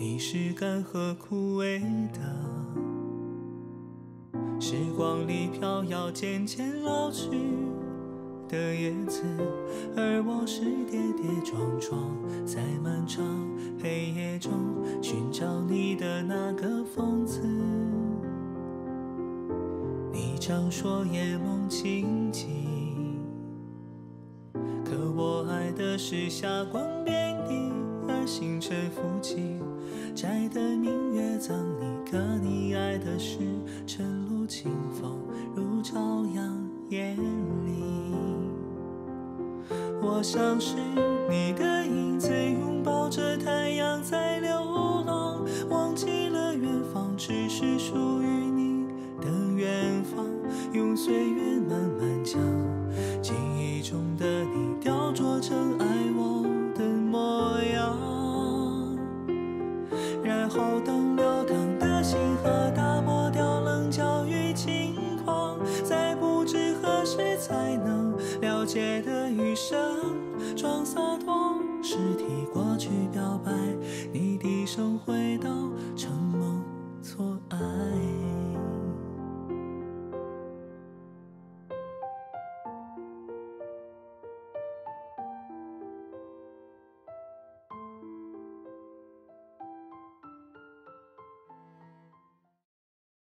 你是干涸枯萎的。时光里飘摇，渐渐老去的叶子，而我是跌跌撞撞，在漫长黑夜中寻找你的那个疯子。你常说夜梦清静，可我爱的是霞光遍地星辰浮静。摘的明月赠你，可你爱的是晨露清风如朝阳眼里。我像是你的影子，拥抱着太阳在流浪，忘记了远方只是属于你的远方，用岁月然后等流淌的星河打磨掉棱角与轻狂，在不知何时才能了解的余生，装洒脱，是替过去表白，你低声回答，承蒙错爱。